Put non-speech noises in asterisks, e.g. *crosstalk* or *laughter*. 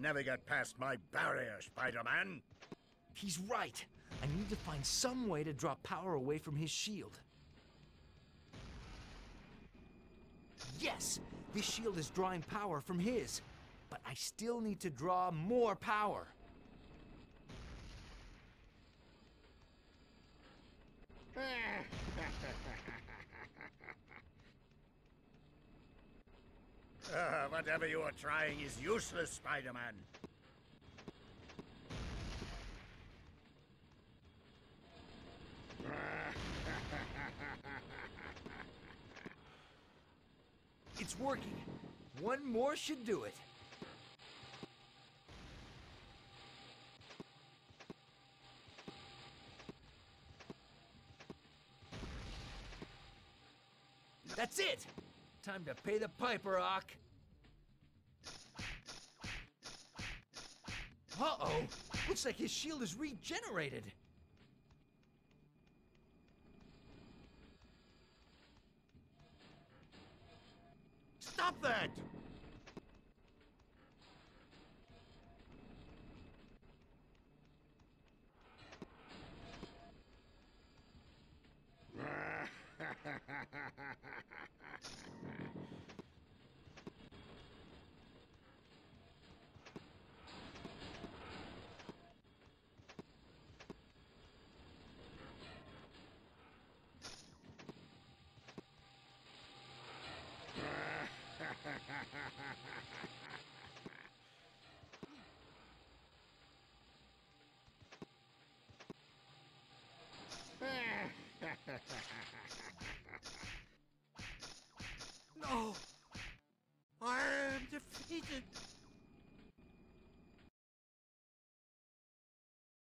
never get past my barrier, Spider-Man. He's right. I need to find some way to draw power away from his shield. Yes! This shield is drawing power from his. But I still need to draw more power. Uh, whatever you are trying is useless, Spider-Man. *laughs* It's working. One more should do it. That's it! Time to pay the piper, Ock. Uh-oh! Looks like his shield is regenerated! Stop that! no! I am defeated!